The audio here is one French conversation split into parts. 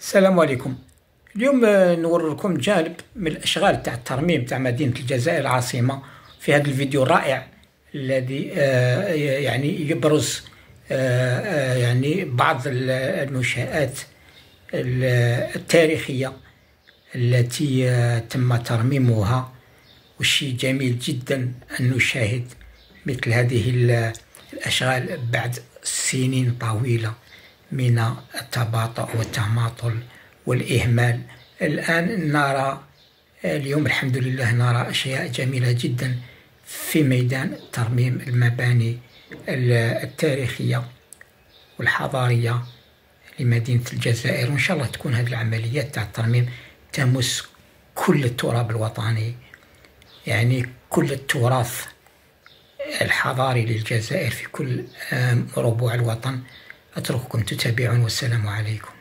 السلام عليكم. اليوم آه، نوري لكم جانب من الأشغال تاع الترميم تاع مدينة الجزائر العاصمة. في هذا الفيديو الرائع الذي آه، يعني يبرز آه، يعني بعض ال- المنشآت ال- التاريخية التي تم ترميمها. والشيء جميل جدا أن نشاهد مثل هذه ال- الأشغال بعد سنين طويلة. من التباطؤ والتماطل والإهمال. الآن نرى اليوم الحمد لله نرى أشياء جميلة جدا في ميدان ترميم المباني ال- التاريخية والحضارية لمدينة الجزائر. وإن شاء الله تكون هذه العمليات تاع الترميم تمس كل التراب الوطني. يعني كل التراث الحضاري للجزائر في كل ربوع الوطن. أترككم تتابعون والسلام عليكم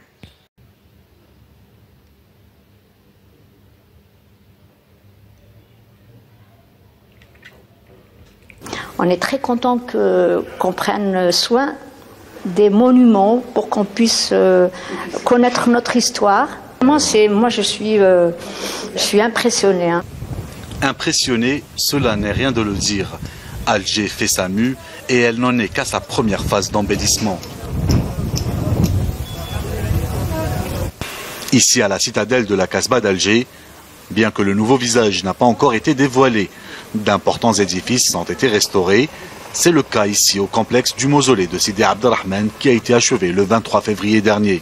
On est très content que- qu'on prenne soin des monuments pour qu'on puisse euh, connaître notre histoire. Moi, c'est, moi je, suis, euh, je suis impressionnée. hein. Impressionné, cela n'est rien de le dire. Alger fait sa mue et elle n'en est qu'à sa première phase d'embellissement. Ici à la citadelle de la Casbah d'Alger, bien que le nouveau visage n'a pas encore été dévoilé, d'importants édifices ont été restaurés. C'est le cas ici au complexe du mausolée de Sidi Abdelrahman qui a été achevé le 23 février dernier.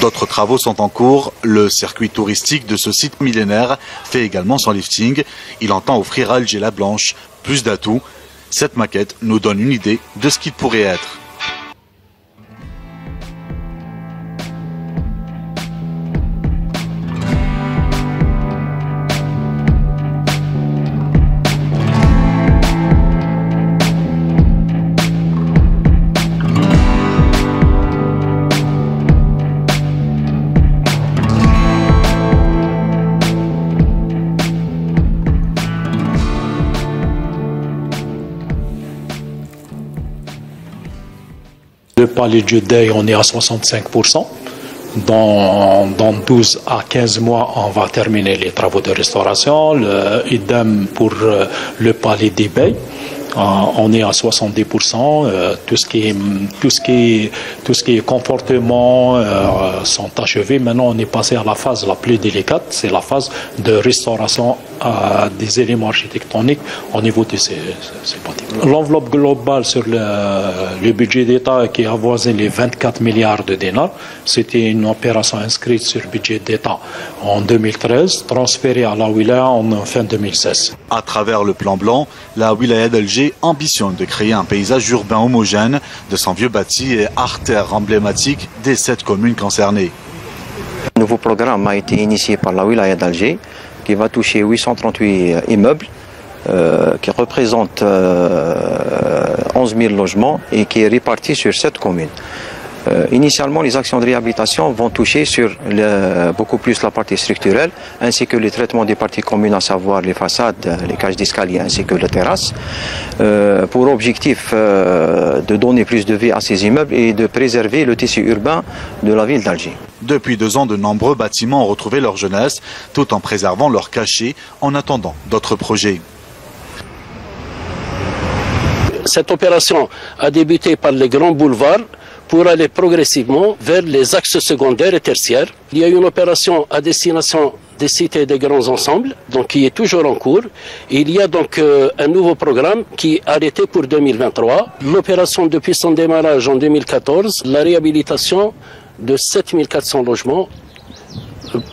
D'autres travaux sont en cours. Le circuit touristique de ce site millénaire fait également son lifting. Il entend offrir à Alger la Blanche plus d'atouts. Cette maquette nous donne une idée de ce qu'il pourrait être. Le palais de deuil, on est à 65%. Dans, dans 12 à 15 mois, on va terminer les travaux de restauration. Le, idem pour euh, le palais. Euh, on est à 70%. euh, tout, ce qui est, tout, ce qui tout ce qui est comportement euh, sont achevés. Maintenant, on est passé à la phase la plus délicate. C'est la phase de restauration euh, des éléments architectoniques au niveau de ces, ces bâtiments. L'enveloppe globale sur le, le budget d'État qui avoisine les 24 milliards de dinars, c'était une opération inscrite sur le budget d'État en 2013, transférée à la Wilaya en fin 2016. À travers le plan blanc, la wilaya d'Alger ambitionne de créer un paysage urbain homogène de son vieux bâti et artères emblématiques des sept communes concernées. Un nouveau programme a été initié par la wilaya d'Alger qui va toucher 838 immeubles euh, qui représentent euh, 11 000 logements et qui est réparti sur 7 communes. Euh, initialement, les actions de réhabilitation vont toucher sur le- beaucoup plus la partie structurelle, ainsi que le traitement des parties communes, à savoir les façades, les cages d'escalier, ainsi que les terrasses, euh, pour objectif euh, de donner plus de vie à ces immeubles et de préserver le tissu urbain de la ville d'Alger. Depuis deux ans, de nombreux bâtiments ont retrouvé leur jeunesse, tout en préservant leur cachet en attendant d'autres projets. Cette opération a débuté par les grands boulevards pour aller progressivement vers les axes secondaires et tertiaires. Il y a une opération à destination des cités et des grands ensembles, donc qui est toujours en cours. Il y a donc euh, un nouveau programme qui est arrêté pour 2023. L'opération depuis son démarrage en 2014, la réhabilitation de 7400 logements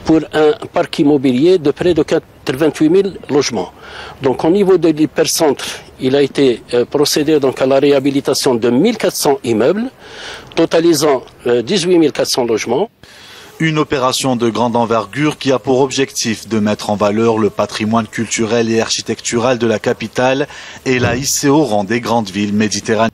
pour un parc immobilier de près de 88 000 logements. Donc au niveau de l'hypercentre, il a été euh, procédé à la réhabilitation de 1400 immeubles, totalisant euh, 18 400 logements. Une opération de grande envergure qui a pour objectif de mettre en valeur le patrimoine culturel et architectural de la capitale et la hisser au rang des grandes villes méditerranéennes.